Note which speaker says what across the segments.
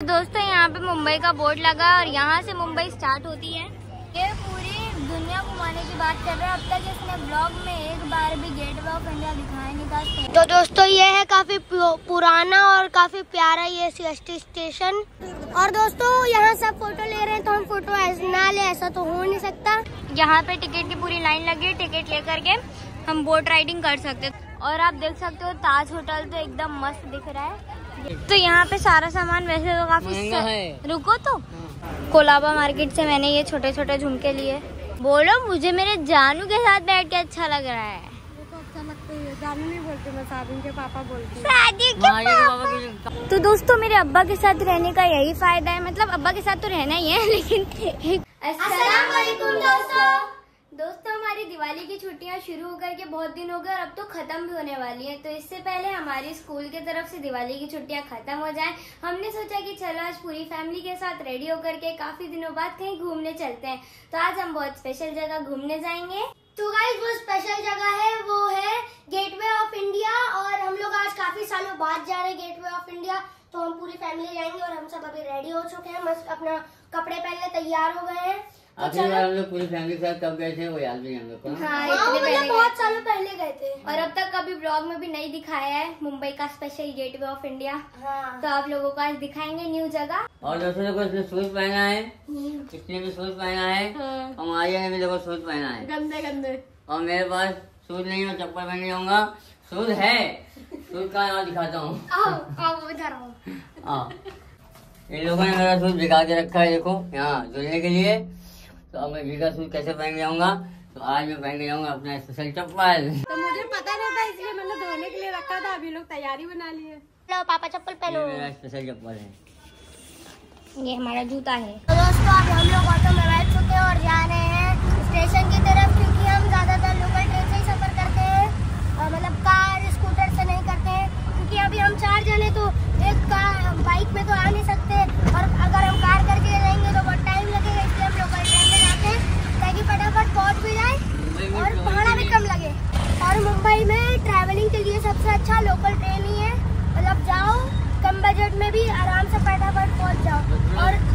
Speaker 1: दोस्तों, यहाँ पे मुंबई का बोर्ड लगा और यहाँ से मुंबई स्टार्ट होती है। ये पूरी दुनिया घुमाने की बात कर रहे हैं। अब तक इसने ब्लॉग में एक बार भी गेट वे ऑफ़ इंडिया दिखाया नहीं था।
Speaker 2: तो दोस्तों, ये है काफ़ी पुराना और काफ़ी प्यारा ये सीएसटी स्टेशन और दोस्तों, यहाँ सब फ़ोटो ले रहे हैं तो हम फ़ोटो ना ले, ऐसा तो हो नहीं सकता।
Speaker 1: यहाँ पे टिकट की पूरी लाइन लगी टिकट लेकर के हम बोट राइडिंग कर सकते और आप देख सकते हो, ताज होटल तो एकदम मस्त दिख रहा है। तो यहाँ पे सारा सामान वैसे तो काफ़ी है। रुको तो। कोलाबा मार्केट से मैंने ये छोटे छोटे झुमके लिए। बोलो मुझे मेरे जानू के साथ बैठ के अच्छा लग रहा है।
Speaker 2: अच्छा जानू नहीं बोलते मैं साबिन के पापा बोलती
Speaker 1: शादी तो दोस्तों मेरे अब्बा के साथ रहने का यही फ़ायदा है। मतलब अब्बा के साथ तो रहना ही है लेकिन दोस्तों। दोस्तों हमारी दिवाली की छुट्टियाँ शुरू होकर के बहुत दिन हो गए और अब तो खत्म भी होने वाली है। तो इससे पहले हमारी स्कूल की तरफ़ से दिवाली की छुट्टियाँ खत्म हो जाए। हमने सोचा कि चलो आज पूरी फैमिली के साथ रेडी होकर के काफ़ी दिनों बाद कहीं घूमने चलते हैं। तो आज हम बहुत स्पेशल जगह घूमने जाएँगे।
Speaker 2: तो गाइस वो स्पेशल जगह है, वो है गेटवे ऑफ़ इंडिया और हम लोग आज काफ़ी सालों बाद जा रहे हैं गेटवे ऑफ़ इंडिया तो हम पूरी फैमिली जाएँगे और हम सब अभी रेडी हो चुके हैं। मस्त अपना कपड़े पहनने तैयार हो गए हैं।
Speaker 3: आखिरी बार हम लोग पूरी फैमिली के साथ कब गए थे वो याद नहीं हम लोग को।
Speaker 2: हाँ, हाँ मतलब बहुत सालों पहले गए थे।
Speaker 1: और अब तक कभी ब्लॉग में भी नहीं दिखाया है मुंबई का special gateway of India तो आप लोगों को आज दिखाएँगे न्यू जगह।
Speaker 3: और दोस्तों को इसने शूज़ पहना है। इसने भी शूज़ पहना है। हाँ। और मारिया ने भी देखो शूज़ पहना है।
Speaker 2: गंदे गंदे।
Speaker 3: और मेरे पास शूज़ नहीं है चप्पल पहन जाऊँगा शूज़ है। शूज़ का यहाँ दिखाता हूँ। इन लोगों ने मेरा शूज़ दिखा के रखा है देखो। यहाँ जुड़ने के लिए। तो अब मैं वीगा सूट कैसे पहन के जाऊँगा तो आज मैं पहन के जाऊँगा अपना स्पेशल चप्पल।
Speaker 2: तो मुझे पता नहीं था इसलिए मैंने धोने के लिए रखा था अभी लोग तैयारी बना लिए। लो पापा चप्पल पहनो।
Speaker 3: मेरा स्पेशल चप्पल है।
Speaker 1: ये हमारा जूता है।
Speaker 2: तो दोस्तों अब हम लोग ऑटो में बैठ चुके हैं और जा रहे हैं स्टेशन की तरफ़ क्योंकि हम ज़्यादातर लोकल ट्रेन से ही सफ़र करते हैं। मतलब कार स्कूटर से नहीं करते हैं क्योंकि अभी हम चार जने तो एक कार बाइक में तो आ नहीं सकते और अगर हम कार करके जाएँगे तो बहुत टाइम लगेगा इसलिए हम लोकल ट्रेन में जाते हैं ताकि फटाफट पहुँच भी जाए और भाड़ा भी कम लगे और मुंबई में ट्रैवलिंग के लिए सबसे अच्छा लोकल ट्रेन ही है। मतलब जाओ कम बजट में भी आराम से फटाफट पहुँच जाओ। और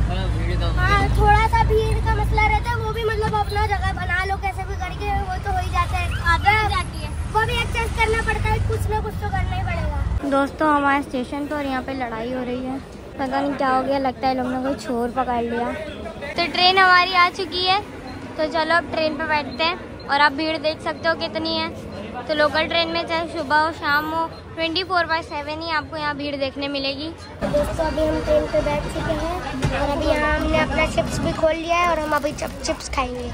Speaker 2: हाँ थोड़ा सा भीड़ का मसला रहता है वो भी मतलब अपना जगह बना लो कैसे भी करके वो तो हो ही जाता है। आगे जाती है। वो भी एडजस्ट करना पड़ता है कुछ ना कुछ तो करना ही पड़ेगा।
Speaker 1: दोस्तों हमारे स्टेशन पर यहाँ पे लड़ाई हो रही है। पता नहीं क्या हो गया लगता है लोग ने कोई छोर पकड़ लिया। तो ट्रेन हमारी आ चुकी है। तो चलो अब ट्रेन पे बैठते हैं। और आप भीड़ देख सकते हो कितनी है। तो लोकल ट्रेन में चाहे सुबह हो शाम हो ट्वेंटी फोर बाई सेवन ही आपको यहाँ भीड़ देखने मिलेगी।
Speaker 2: दोस्तों अभी हम ट्रेन पे बैठ चुके हैं और अभी यहाँ हमने अपना चिप्स भी खोल लिया है और हम अभी चिप्स खाएँगे।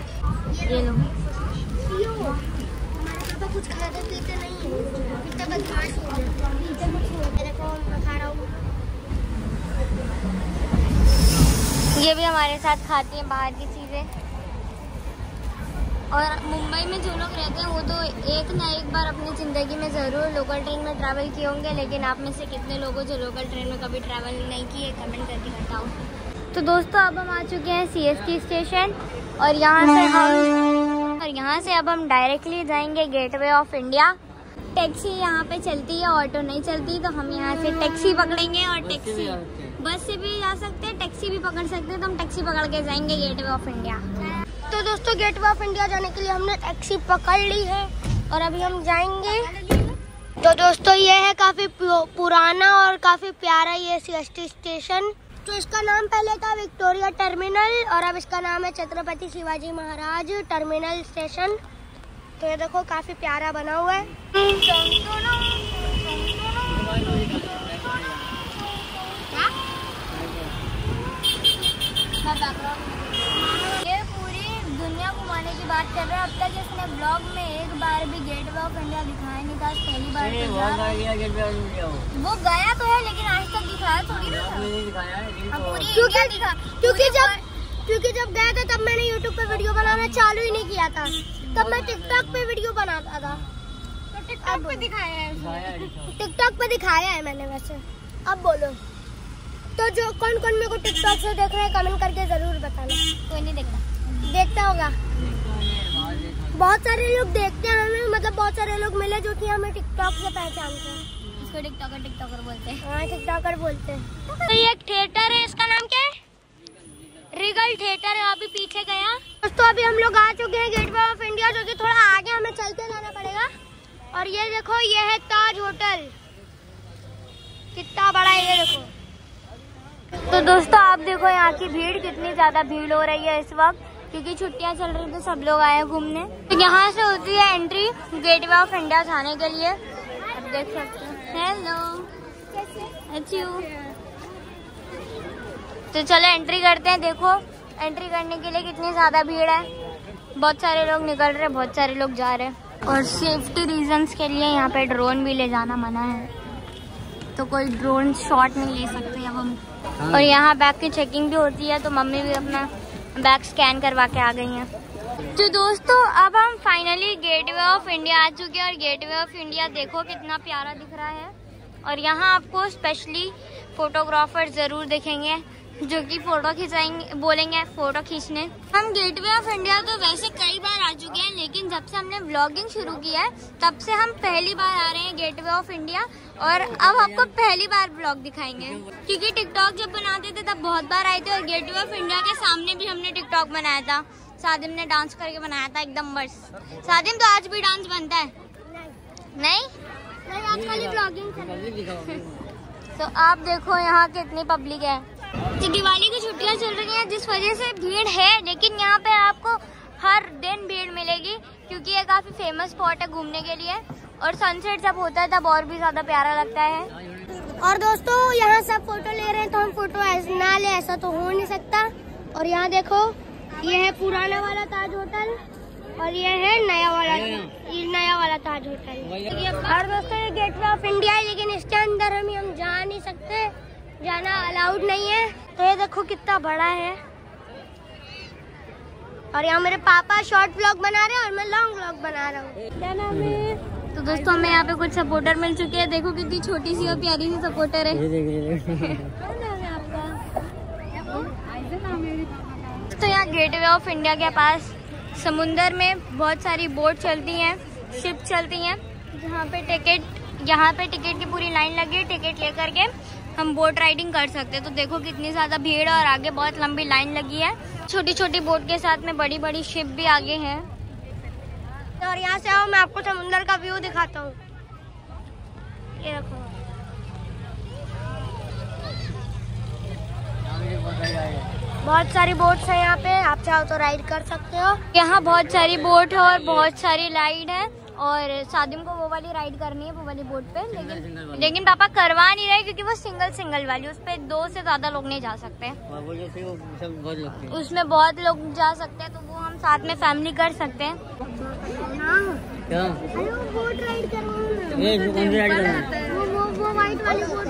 Speaker 1: ये लो।
Speaker 2: कुछ खाते पीते नहीं है
Speaker 1: ये भी हमारे साथ खाती हैं बाहर की चीज़ें। और मुंबई में जो लोग रहते हैं वो तो एक ना एक बार अपनी ज़िंदगी में ज़रूर लोकल ट्रेन में ट्रैवल किए होंगे लेकिन आप में से कितने लोगों जो लोकल ट्रेन में कभी ट्रैवल नहीं किए कमेंट करके बताओ। तो दोस्तों अब हम आ चुके हैं सी स्टेशन और यहाँ से हम और यहाँ से अब हम डायरेक्टली जाएँगे गेटवे ऑफ़ इंडिया टैक्सी यहाँ पे चलती है ऑटो नहीं चलती तो हम यहाँ से टैक्सी पकड़ेंगे और टैक्सी बस से भी जा सकते हैं टैक्सी भी पकड़ सकते हैं तो हम टैक्सी पकड़ के जाएँगे गेट वे ऑफ़ इंडिया
Speaker 2: तो दोस्तों गेट वे ऑफ़ इंडिया जाने के लिए हमने टैक्सी पकड़ ली है और अभी हम जाएँगे। तो दोस्तों, ये है काफ़ी पुराना और काफ़ी प्यारा ये सी स्टेशन तो इसका नाम पहले था विक्टोरिया टर्मिनल और अब इसका नाम है छत्रपति शिवाजी महाराज टर्मिनल स्टेशन तो ये देखो, काफ़ी प्यारा बना हुआ है।
Speaker 1: ये पूरी दुनिया घुमाने की बात कर रहे हैं। अब तक इसने ब्लॉग में एक बार भी गेट वे ऑफ़ इंडिया दिखाया नहीं था। पहली बार वो गया तो है लेकिन आज तक दिखाया थोड़ी ना
Speaker 2: क्योंकि दिखा क्योंकि जब क्योंकि जब गया था तब मैंने यूट्यूब पे वीडियो बनाना चालू ही नहीं किया था। तब मैं टिकटॉक पे वीडियो बनाता था। तो टिकटॉक पे दिखाया है टिकटॉक पे दिखाया है मैंने वैसे। अब बोलो। तो जो कौन कौन मेरे को टिकटॉक से देख रहे हैं कमेंट करके ज़रूर बताना।
Speaker 1: कोई नहीं देखता
Speaker 2: देखता होगा। बहुत सारे लोग देखते हैं हमें मतलब बहुत सारे लोग मिले जो कि हमें टिकटॉक से पहचानते हैं। इसको टिकटॉकर टिकटॉकर बोलते हैं।
Speaker 1: हाँ टिकटॉकर बोलते हैं। तो ये एक थिएटर है इसका नाम क्या है? रिगल थिएटर है अभी पीछे गया। दोस्तों अभी हम लोग आ चुके हैं गेट वे ऑफ़ इंडिया जो कि थोड़ा आगे हमें चलते जाना पड़ेगा। और ये देखो ये है ताज होटल कितना बड़ा है ये देखो। तो दोस्तों आप देखो यहाँ की भीड़ कितनी ज़्यादा भीड़ हो रही है इस वक्त। क्योंकि छुट्टियाँ चल रही तो सब लोग आए हैं घूमने। तो यहाँ से होती है entry gateway of India जाने के लिए। आप देख सकते हैं। हेलो अच्छी तो चलो एंट्री करते हैं देखो। एंट्री करने के लिए कितनी ज़्यादा भीड़ है। बहुत सारे लोग निकल रहे हैं बहुत सारे लोग जा रहे हैं। और सेफ्टी रीजंस के लिए यहाँ पे ड्रोन भी ले जाना मना है। तो कोई ड्रोन शॉट नहीं ले सकते अब हम। और यहाँ बैग की चेकिंग भी होती है तो मम्मी भी अपना बैग स्कैन करवा के आ गई हैं। तो दोस्तों, अब हम फाइनली गेटवे ऑफ़ इंडिया आ चुके हैं और गेटवे ऑफ़ इंडिया देखो कितना प्यारा दिख रहा है। और यहाँ आपको स्पेशली फोटोग्राफर ज़रूर दिखेंगे। जो कि फ़ोटो खिंचाएँगे बोलेंगे फ़ोटो खींचने। हम गेटवे ऑफ़ इंडिया तो वैसे कई बार आ चुके हैं लेकिन जब से हमने ब्लॉगिंग शुरू किया है तब से हम पहली बार आ रहे हैं गेटवे ऑफ़ इंडिया और अब आपको पहली बार ब्लॉग दिखाएँगे। क्योंकि टिकटॉक जब बनाते थे तब बहुत बार आए थे और गेटवे ऑफ़ इंडिया के सामने भी हमने टिकटॉक बनाया था। सादिम ने डांस करके बनाया था एकदम मस्त सादिम तो आज भी डांस बनता है? नहीं?
Speaker 2: नहीं आज खाली ब्लॉगिंग।
Speaker 1: तो आप देखो यहाँ कितनी पब्लिक है। तो दिवाली की छुट्टियाँ चल रही हैं जिस वजह से भीड़ है लेकिन यहाँ पे आपको हर दिन भीड़ मिलेगी क्योंकि ये काफ़ी फ़ेमस स्पॉट है घूमने के लिए। और सनसेट जब होता है तब और भी ज़्यादा प्यारा लगता है। और दोस्तों यहाँ सब फ़ोटो ले रहे हैं तो हम फ़ोटो ऐसे ना ले ऐसा तो हो नहीं सकता। और यहाँ देखो ये है पुराना वाला ताज होटल और ये है नया वाला ये नया वाला ताज होटल। और दोस्तों ये गेट वे ऑफ़ इंडिया है लेकिन इसके अंदर हम हम जा नहीं सकते। जाना अलाउड नहीं है। तो ये देखो कितना बड़ा है। और यहाँ मेरे पापा शॉर्ट ब्लॉग बना रहे हैं और मैं लॉन्ग ब्लॉग बना रहा हूँ। क्या नाम है? तो दोस्तों हमें यहाँ पे कुछ सपोर्टर मिल चुके हैं। देखो कितनी छोटी सी और प्यारी सी सपोर्टर है। है तो यहाँ गेटवे ऑफ़ इंडिया के पास समुंदर में बहुत सारी बोट चलती हैं शिप चलती हैं। जहाँ पे टिकट यहाँ पे टिकट की पूरी लाइन लगी है टिकट लेकर के। हम बोट राइडिंग कर सकते हैं। तो देखो कितनी ज़्यादा भीड़ और आगे बहुत लंबी लाइन लगी है। छोटी छोटी बोट के साथ में बड़ी बड़ी शिप भी आगे है। और यहाँ से आओ, मैं आपको समुंदर का व्यू दिखाता हूँ। ये बहुत सारी बोट्स हैं यहाँ पे। आप चाहो तो राइड कर सकते हो। यहाँ बहुत सारी बोट है और बहुत सारी राइड है। और सादिम को वो वाली राइड करनी है वो वाली बोट पे। लेकिन लेकिन पापा करवा नहीं रहे क्योंकि वो सिंगल सिंगल वाली उस पे दो से ज़्यादा लोग नहीं जा सकते।
Speaker 3: वो बोले थे वो सब बहुत लोग थे।
Speaker 1: उसमें बहुत लोग जा सकते हैं तो वो हम साथ में फैमिली कर सकते हैं।
Speaker 3: क्या?
Speaker 1: बोट राइड
Speaker 3: ये जो कौन सी राइड करना है।
Speaker 1: वो वो वो वाइट वाली बोट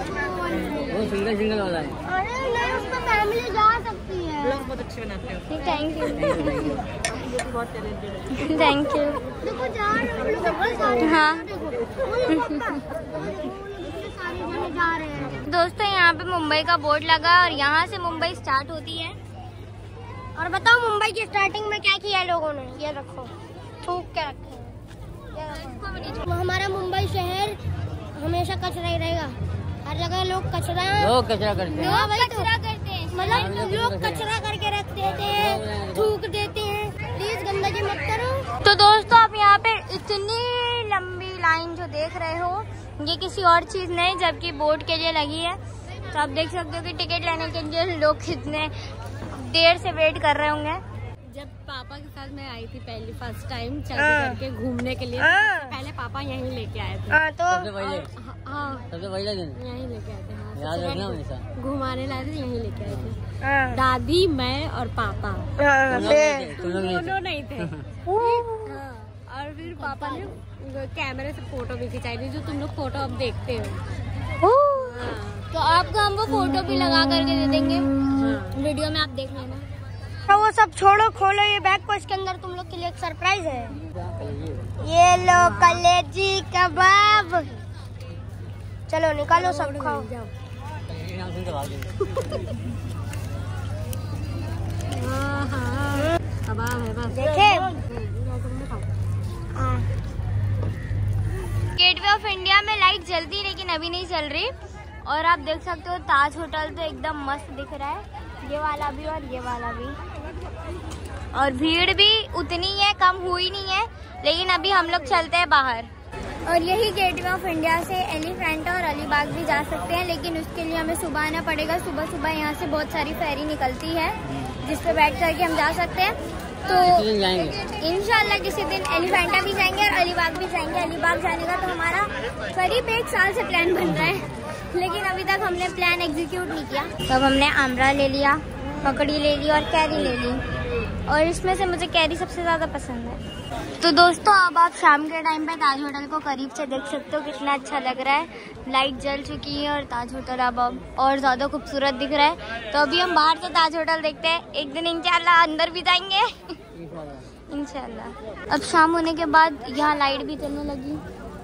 Speaker 1: वो
Speaker 3: सिंगल सिंगल वाला है
Speaker 1: अरे नहीं उस पर फैमिली जा सकती है
Speaker 4: बहुत अच्छे बनाते हो।
Speaker 1: Thank you
Speaker 3: Thank you, thank you.
Speaker 4: बहुत टैलेंटेड
Speaker 1: थैंक यू
Speaker 2: देखो जा रहे हैं हम लोग बहुत सारे
Speaker 1: हाँ।
Speaker 2: देखो। इतने सारे जने जा रहे हैं
Speaker 1: दोस्तों यहाँ पे मुंबई का बोर्ड लगा और यहाँ से मुंबई स्टार्ट होती है। और बताओ मुंबई की स्टार्टिंग में क्या किया लोगों ने? ये रखो। थूक के रखे।
Speaker 2: हमारा मुंबई शहर हमेशा कचरा ही रहेगा। हर जगह लोग कचरा
Speaker 3: लोग कचरा करते हैं।
Speaker 2: हाँ, तो। मतलब लोग कचरा करके रख देते हैं थूक देते हैं। प्लीज़ गंदगी मत करो।
Speaker 1: तो दोस्तों आप यहाँ पे इतनी लंबी लाइन जो देख रहे हो ये किसी और चीज़ नहीं जबकि बोर्ड के लिए लगी है। तो आप देख सकते हो कि टिकट लेने के लिए लोग कितने देर से वेट कर रहे होंगे।
Speaker 4: जब पापा के साथ मैं आई थी पहली फ़र्स्ट टाइम चल
Speaker 1: हाँ।
Speaker 4: करके घूमने के लिए
Speaker 1: हाँ।
Speaker 4: पहले पापा यहीं लेके आए थे।
Speaker 1: हाँ तो
Speaker 3: सबसे पहले
Speaker 4: यहीं लेके आए थे।
Speaker 3: याद रखना हमेशा।
Speaker 4: घुमाने लाए थे यहीं लेके आए थे।
Speaker 1: हाँ,
Speaker 4: दादी मैं और पापा।
Speaker 1: हाँ,
Speaker 3: थे।
Speaker 4: दोनों नहीं थे। हाँ, और फिर पापा ने कैमरे से फ़ोटो भी खिंचाई थी जो तुम लोग फ़ोटो अब देखते हो। हाँ,
Speaker 1: तो आपको हम वो फ़ोटो भी लगा करके दे देंगे।
Speaker 4: हाँ।
Speaker 1: वीडियो में आप देख लेना। तो वो सब छोड़ो खोलो ये बैग को इसके अंदर तुम लोग के लिए एक सरप्राइज़ है। ये लो कलेजी कबाब। चलो निकालो सब खाओ। गेटवे ऑफ़ इंडिया में लाइट जलती लेकिन अभी नहीं चल रही। और आप देख सकते हो, ताज होटल तो एकदम मस्त दिख रहा है। ये वाला भी और ये वाला भी। और भीड़ भी उतनी है, कम हुई नहीं है, लेकिन अभी हम लोग चलते हैं बाहर। और यही गेट वे ऑफ़ इंडिया से एलिफेंटा और अलीबाग भी जा सकते हैं लेकिन उसके लिए हमें सुबह आना पड़ेगा। सुबह सुबह यहाँ से बहुत सारी फेरी निकलती है जिस पे बैठ करके हम जा सकते हैं। तो
Speaker 3: दिन
Speaker 1: किसी दिन एलिफेंटा भी जाएँगे और अलीबाग भी जाएँगे। अलीबाग जाने का तो हमारा करीब एक साल से प्लान बन रहा है। लेकिन अभी तक हमने प्लान एग्जीक्यूट नहीं किया। तब हमने आमरा ले लिया पकड़ी ले ली और कैरी ले ली। और इसमें से मुझे कैरी सबसे ज़्यादा पसंद है। तो दोस्तों अब आप शाम के टाइम पे ताज होटल को करीब से देख सकते हो कितना अच्छा लग रहा है। लाइट जल चुकी है और ताज होटल अब अब और ज़्यादा खूबसूरत दिख रहा है। तो अभी हम बाहर से ताज होटल देखते हैं। एक दिन इंशाल्लाह अंदर भी जाएँगे। इंशाल्लाह। अब शाम होने के बाद यहाँ लाइट भी चलने लगी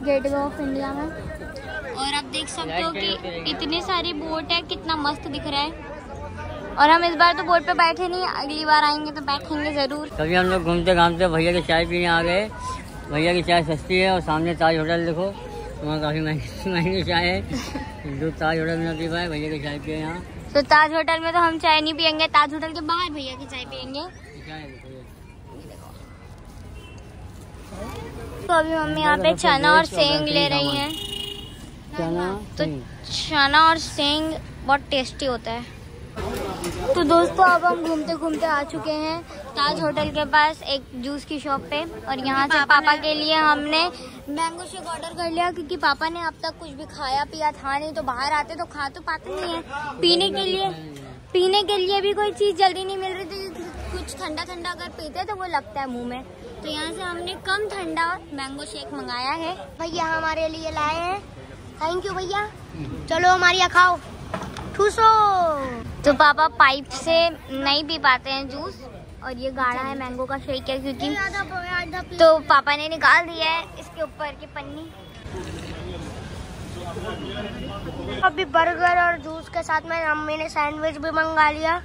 Speaker 1: गेट वे ऑफ़ इंडिया में। और आप देख सकते हो कि इतने सारी बोट है कितना मस्त दिख रहा है। और हम इस बार तो बोट पे बैठे नहीं अगली बार आएँगे तो बैठेंगे ज़रूर।
Speaker 3: कभी हम लोग घूमते घामते भैया की चाय पीने आ गए। भैया की चाय सस्ती है और सामने ताज होटल देखो। वहाँ काफ़ी महँगी महँगी चाय है। जो ताज होटल में पी पाए भैया की चाय पिए यहाँ।
Speaker 1: तो ताज होटल में तो हम चाय नहीं पियेंगे ताज होटल के बाहर भैया की चाय पियेंगे। तो अभी मम्मी यहाँ पे चना और सेंग ले रही हैं।
Speaker 3: चना
Speaker 1: तो चना और सेंग बहुत टेस्टी होता है। तो दोस्तों अब हम घूमते घूमते आ चुके हैं ताज होटल के पास एक जूस की शॉप पे। और यहाँ से पापा के लिए हमने मैंगो शेक ऑर्डर कर लिया क्योंकि पापा ने अब तक कुछ भी खाया पिया था नहीं तो बाहर आते तो खा तो पाते नहीं है। पीने के लिए पीने के लिए भी कोई चीज़ जल्दी नहीं मिल रही थी। कुछ ठंडा ठंडा अगर पीते तो वो लगता है मुँह में। तो यहाँ से हमने कम ठंडा मैंगो शेक मंगाया है।
Speaker 2: भैया हमारे लिए लाए हैं। थैंक यू भैया। चलो हमारी खाओ ठूसो।
Speaker 1: तो पापा पाइप से नहीं पी पाते हैं जूस और ये गाढ़ा है मैंगो का शेक है क्योंकि तो पापा ने निकाल दिया है इसके ऊपर की पन्नी।
Speaker 2: अभी बर्गर और जूस के साथ में मम्मी ने सैंडविच भी मंगा लिया।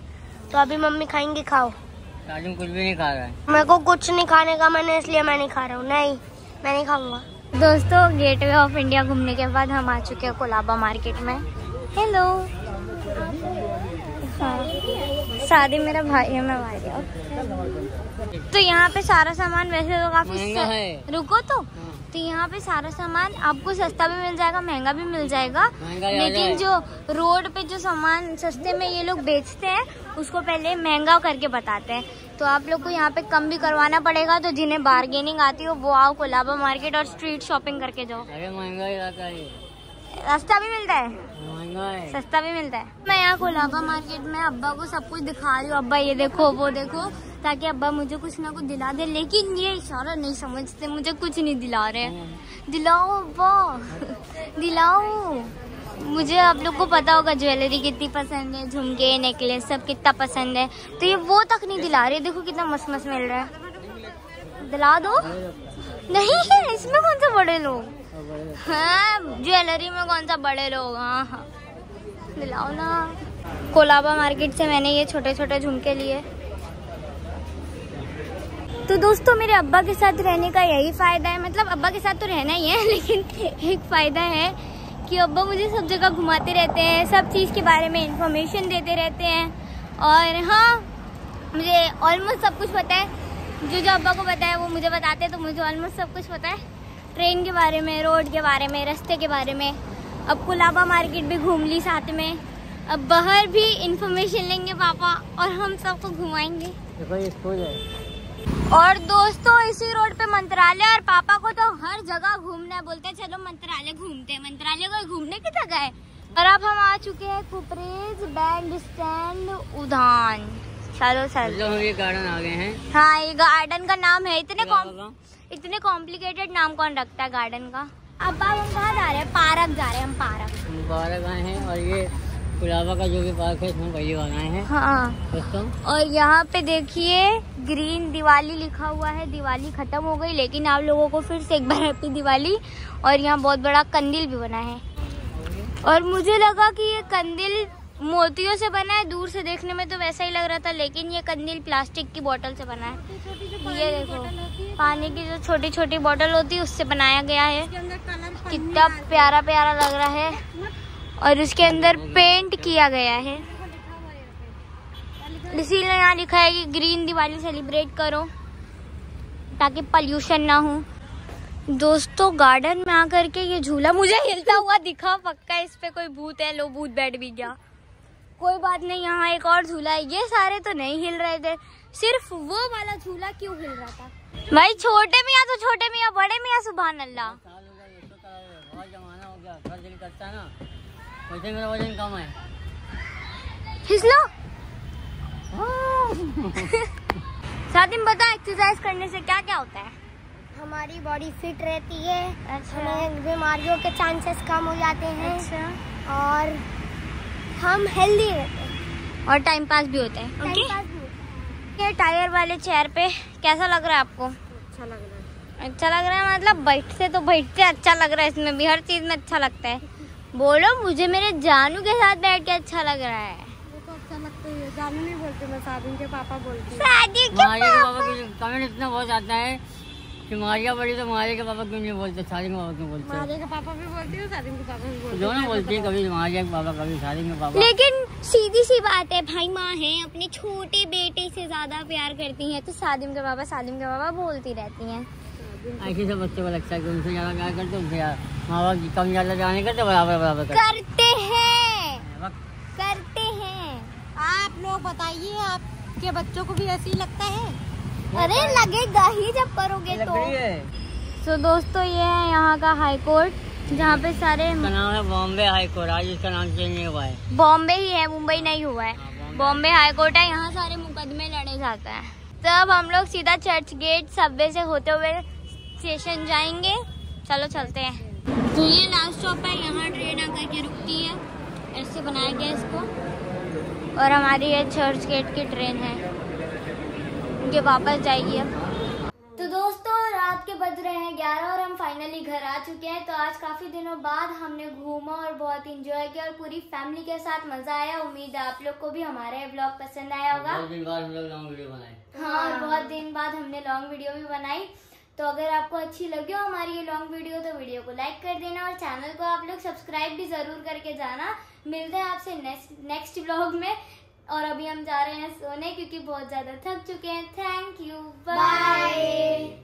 Speaker 2: तो अभी मम्मी खाएँगे खाओ।
Speaker 3: ताजुम कुछ भी नहीं खा रहा है।
Speaker 2: मेरे को कुछ नहीं खाने का मैंने इसलिए मैं नहीं खा रहा हूँ। नहीं मैं नहीं खाऊँगा।
Speaker 1: दोस्तों गेट वे ऑफ़ इंडिया घूमने के बाद हम आ चुके हैं कोलाबा मार्केट में। हेलो हाँ। शादी मेरा भाई है मैं भाई तो यहाँ पे सारा सामान वैसे तो काफ़ी। रुको तो। तो यहाँ पे सारा सामान आपको सस्ता भी मिल जाएगा महँगा भी मिल जाएगा। लेकिन जो रोड पे जो सामान सस्ते में ये लोग बेचते हैं उसको पहले महँगा करके बताते हैं। तो आप लोग को यहाँ पे कम भी करवाना पड़ेगा तो जिन्हें बार्गेनिंग आती हो वो आओ कोलाबा मार्केट और स्ट्रीट शॉपिंग करके जाओ।
Speaker 3: अरे महँगा इलाका है।
Speaker 1: सस्ता भी मिलता है। सस्ता भी मिलता है। मैं यहाँ कोलाबा मार्केट में अब्बा को सब कुछ दिखा रही हूँ। अब्बा ये देखो वो देखो ताकि अब्बा मुझे कुछ ना कुछ दिला दे। लेकिन ये इशारा नहीं समझते मुझे कुछ नहीं दिला रहे। दिलाओ अब्बा। दिलाओ। मुझे आप लोग को पता होगा ज्वेलरी कितनी पसंद है झुमके नेकलेस सब कितना पसंद है। तो ये वो तक नहीं दिला रहे। देखो कितना मस्त मस्त मिल रहा है। दिला दो। नहीं है इसमें कौन से बड़े लोग? ज्वेलरी में कौन सा बड़े लोग हाँ? हाँ दिलाओ ना। कोलाबा मार्केट से मैंने ये छोटे छोटे झुमके लिए। तो दोस्तों, मेरे अब्बा के साथ रहने का यही फ़ायदा है। मतलब अब्बा के साथ तो रहना ही है, लेकिन एक फ़ायदा है कि अब्बा मुझे सब जगह घुमाते रहते हैं, सब चीज़ के बारे में इंफॉर्मेशन देते रहते हैं। और हाँ मुझे ऑलमोस्ट सब कुछ पता है। जो जो अब्बा को पता है, वो मुझे बताते हैं तो मुझे ऑलमोस्ट सब कुछ पता है। ट्रेन के बारे में रोड के बारे में रास्ते के बारे में अब कुलाबा मार्केट भी घूम ली साथ में। अब बाहर भी इंफॉर्मेशन लेंगे पापा और हम सबको घुमाएँगे। और दोस्तों इसी रोड पे मंत्रालय और पापा को तो हर जगह घूमना है। बोलते हैं, चलो मंत्रालय घूमते हैं। मंत्रालय को घूमने की जगह है और अब हम आ चुके हैं कुपरेज बैंड स्टैंड उधान। चलो चलो।
Speaker 3: मतलब हम ये गार्डन आ गए हैं।
Speaker 1: हाँ ये गार्डन का नाम है। इतने कॉम? इतने कॉम्प्लिकेटेड नाम कौन रखता है गार्डन का? अब अब हम कहाँ जा रहे हैं? पार्क जा रहे हैं हम पार्क।
Speaker 3: हम बारह आए हैं और ये गुलाबा का जो भी पार्क है इसमें पहली बार आए हैं।
Speaker 1: हाँ। और यहाँ पे देखिए ग्रीन दिवाली लिखा हुआ है। दिवाली खत्म हो गई लेकिन आप लोगों को फिर से एक बार हैप्पी दिवाली। और यहाँ बहुत बड़ा कंदिल भी बना है। और मुझे लगा कि ये कंदिल मोतियों से बना है दूर से देखने में तो वैसा ही लग रहा था लेकिन ये कंदील प्लास्टिक की बोतल से बना है। ये देखो पानी की जो छोटी छोटी बोतल होती है उससे बनाया गया है। कितना प्यारा प्यारा लग रहा है। और उसके अंदर पेंट किया गया है। इसीलिए यहाँ लिखा है कि ग्रीन दिवाली सेलिब्रेट करो ताकि पॉल्यूशन ना हो। दोस्तों गार्डन में आकर के ये झूला मुझे हिलता हुआ दिखा पक्का इस पे कोई भूत है लो भूत बैठ भी गया। कोई बात नहीं यहाँ एक और झूला है। ये सारे तो नहीं हिल रहे थे। सिर्फ़ वो वाला झूला क्यों हिल रहा था? भाई छोटे मियाँ तो छोटे मियाँ बड़े मियाँ सुबह अल्लाह
Speaker 3: साल हो गया ये तो का बहुत जमाना हो गया घर दिल करता है ना। वैसे मेरा वज़न कम है।
Speaker 1: फिसलो। सादिम बता एक्सरसाइज करने से क्या क्या होता है?
Speaker 2: हमारी बॉडी फिट रहती है।
Speaker 1: अच्छा।
Speaker 2: हमें बीमारियों के चांसेस कम हो जाते हैं। अच्छा। और हम हेल्दी रहते हैं।
Speaker 1: और टाइम पास भी होता है। ओके
Speaker 2: होता
Speaker 1: ये टायर वाले चेयर पे कैसा लग रहा है आपको?
Speaker 4: अच्छा लग रहा है।
Speaker 1: अच्छा लग रहा है? मतलब बैठते तो बैठते अच्छा लग रहा है इसमें भी। हर चीज़ में अच्छा लगता है। बोलो मुझे मेरे जानू के साथ बैठ के अच्छा लग रहा है।
Speaker 4: वो तो अच्छा लगता ही। है जानू नहीं बोलती मैं साबिन के पापा बोलती हूँ।
Speaker 1: शादी के
Speaker 3: मारिया के
Speaker 1: पापा?
Speaker 3: पापा कमेंट इतना बहुत आता है। कि मारिया बड़ी तो मारिया के पापा क्यों नहीं बोलते? शादी के पापा क्यों बोलते?
Speaker 4: मारे के पापा भी बोलती हूँ साबिन के पापा भी बोलती हूँ।
Speaker 3: दोनों बोलती? है कभी मारिया के पापा कभी शादी के पापा।
Speaker 1: लेकिन सीधी सी बात है भाई माँ है अपने छोटे बेटे से ज़्यादा प्यार करती है तो सादिम के पापा सादिम के पापा बोलती रहती है।
Speaker 3: ऐसे सब बच्चों को लगता है कि उनसे ज़्यादा प्यार करते उनसे माँ बाप कम ज़्यादा जाने करते बराबर बराबर करते
Speaker 1: हैं। करते हैं।
Speaker 4: आप लोग बताइए आपके बच्चों को भी ऐसे ही लगता है?
Speaker 1: अरे लगेगा ही जब करोगे तो। सो दोस्तों ये है यहाँ का हाई कोर्ट जहाँ पे सारे
Speaker 3: नाम है बॉम्बे हाई कोर्ट आज इसका नाम चेंज नहीं हुआ है।
Speaker 1: बॉम्बे ही है मुंबई नहीं हुआ है।
Speaker 3: बॉम्बे।
Speaker 1: बॉम्बे हाई कोर्ट है यहाँ सारे मुकदमे लड़े जाते हैं। तब हम लोग सीधा चर्च गेट सबवे से होते हुए स्टेशन जाएँगे। चलो चलते हैं। तो ये लास्ट स्टॉप है यहाँ ट्रेन आकर के रुकती है। ऐसे बनाया गया इसको। और हमारी ये चर्च गेट की ट्रेन है। ये वापस जाएगी अब तो दोस्तों रात के बज रहे हैं ग्यारह और हम फाइनली घर आ चुके हैं। तो आज काफ़ी दिनों बाद हमने घूमा और बहुत इंजॉय किया और पूरी फैमिली के साथ मज़ा आया। उम्मीद है आप लोग को भी हमारा ये ब्लॉग पसंद आया होगा।
Speaker 3: बहुत दिन बाद हम लॉन्ग वीडियो बनाए।
Speaker 1: हाँ और बहुत दिन बाद हमने लॉन्ग वीडियो भी बनाई। तो अगर आपको अच्छी लगी हो हमारी ये लॉन्ग वीडियो तो वीडियो को लाइक कर देना और चैनल को आप लोग सब्सक्राइब भी ज़रूर करके जाना। मिलते हैं आपसे नेक्स्ट नेक्स्ट व्लॉग में। और अभी हम जा रहे हैं सोने क्योंकि बहुत ज़्यादा थक चुके हैं। Thank you bye